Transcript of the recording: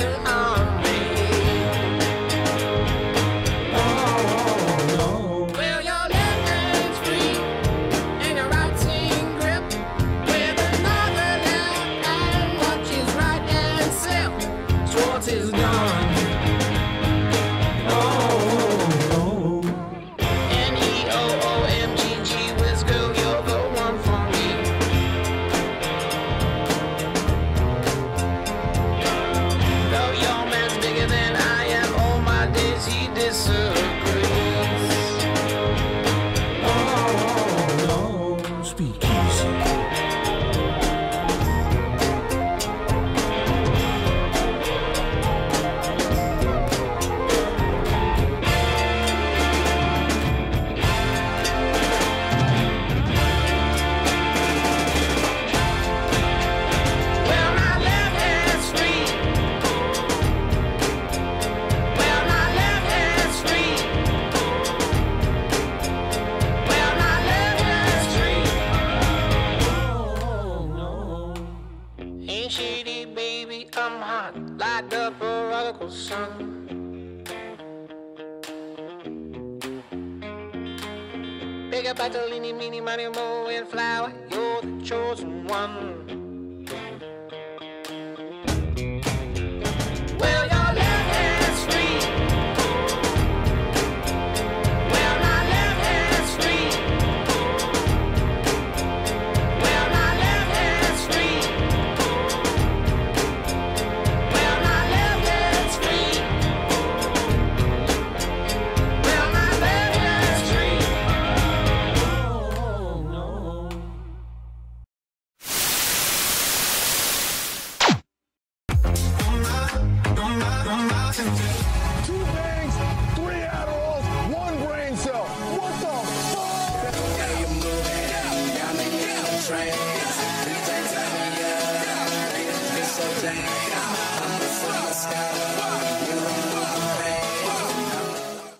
i light the prodigal son. Pick up a meeny, meeny, money, mo, and flower. You're the chosen one. I'm, I'm.